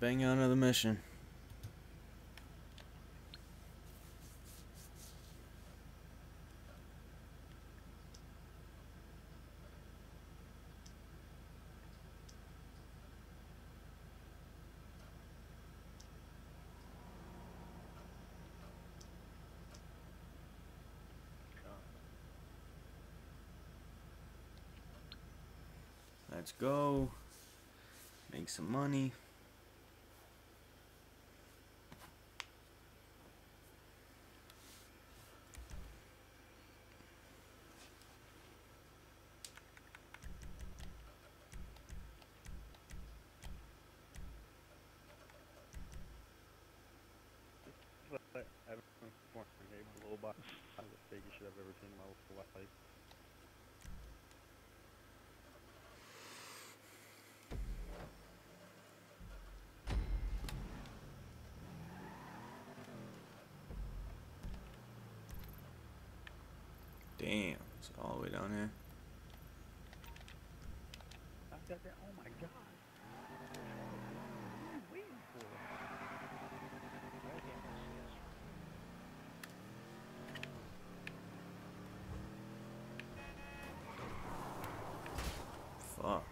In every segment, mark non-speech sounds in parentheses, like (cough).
bang out another mission. Let's go. Make some money. But I don't know if I'm blow by the biggest shit I've ever seen in my whole life. Damn, it's all the way down here. I. Oh my god. What are you waiting for? Fuck.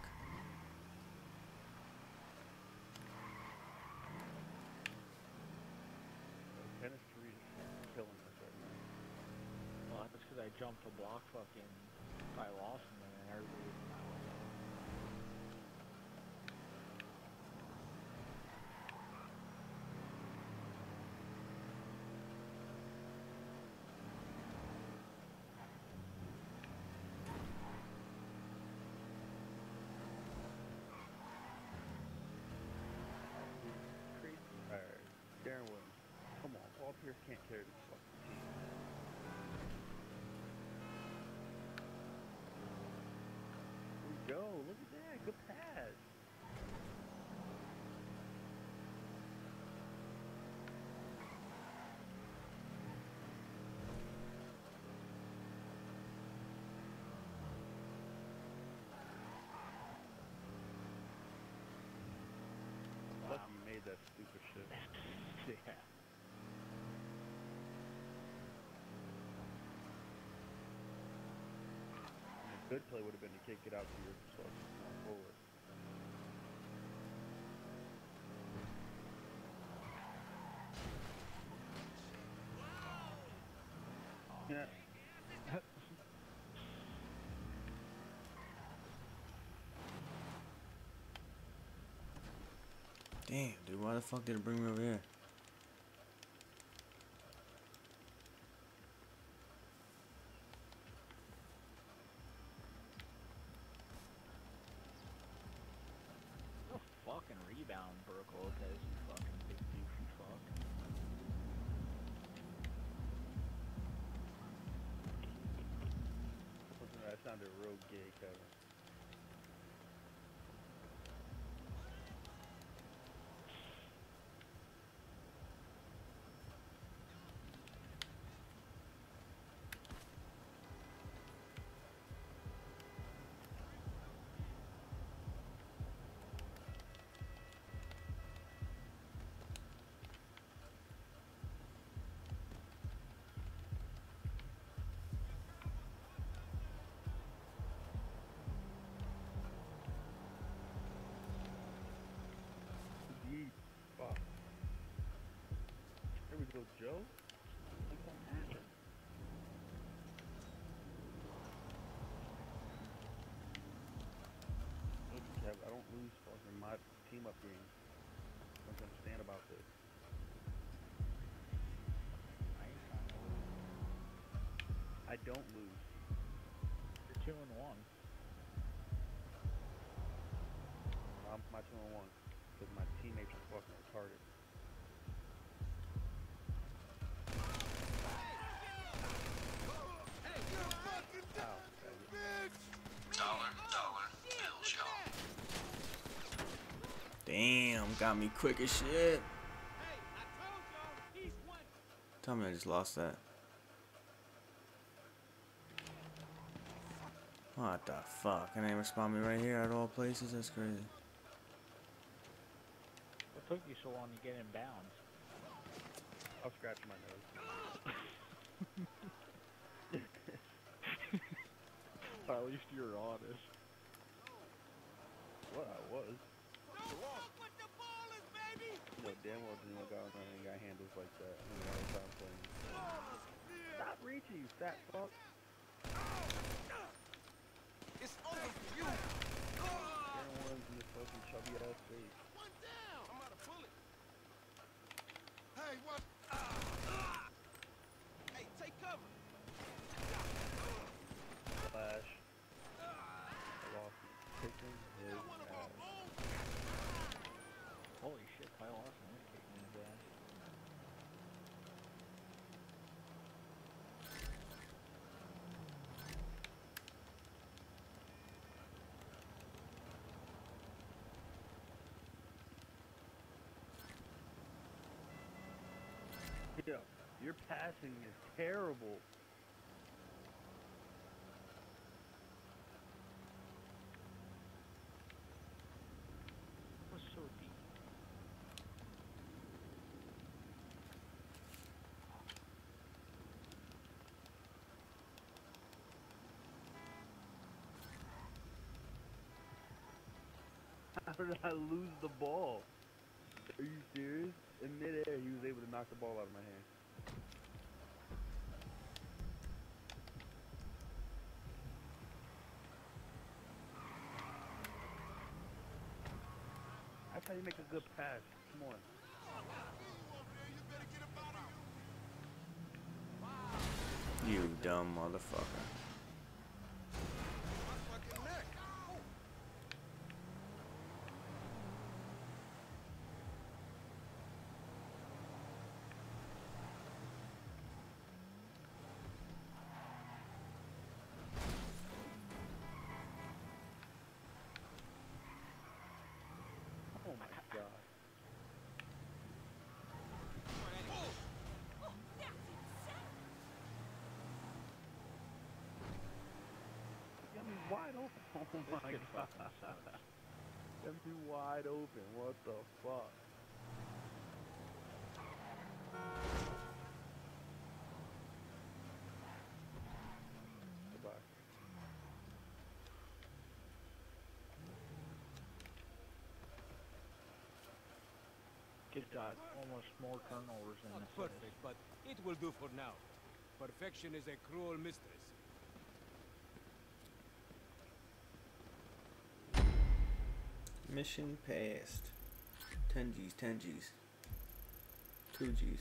Chemistry is killing us right now. Well, that's because I jumped a block fucking Ty Lawson and everybody was in my way. Alright. Deron Williams. Come on. Paul Pierce can't carry this fucking team. Here we go. Look at that. Good pass. Lucky you made that stupid shit. (laughs) yeah. A good play would have been to kick it out to your fucking forward. Yeah. Damn, dude, why the fuck did it bring me over here? No fucking rebound, Brook Lopez, you fucking big goofy fuck. Listen, that sounded real gay, Kevin. Go, Joe. Like that happened. Listen, Kev, I don't lose fucking my team up games. Don't you understand about this? I ain't trying to lose. I don't lose. You're two and one. I'm my two and one because my teammates are fucking retarded. Damn, got me quick as shit. Tell me I just lost that. What the fuck? And they respond me right here at all places? That's crazy. What took you so long to get in bounds? I'll scratch my nose. (laughs) (laughs) At least you're honest. What I was. You know damn well Daniel Gallinari ain't got handles like that. I mean, all the time playing. Stop reaching, you fat fuck. It's over for you. Aaron ones in this fucking chubby ass face. One down. I'm out of bullets. Hey, what? Hey, take cover. Flash. I lost him. Kicking his ass. Holy shit, Kyle Lawson was kicking his ass. Yeah, your passing is terrible. It was so deep. (laughs) How did I lose the ball? Are you serious? In midair, he was able to knock the ball out of my hand. How you make a good pass. Come on. You dumb motherfucker. God. Got me wide open. Oh my god. Got me wide open. What the fuck? Kid got almost more turnovers than Not this perfect, but it will do for now. Perfection is a cruel mistress. Mission passed. 10 G's, 10 G's. 2 G's.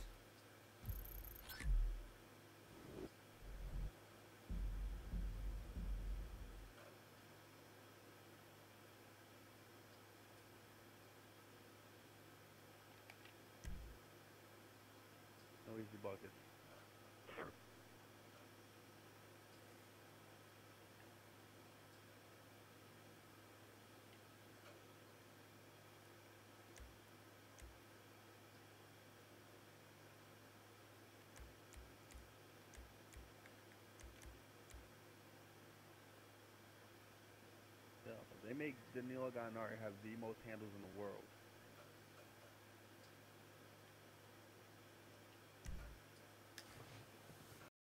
They make Danilo Gallinari have the most handles in the world.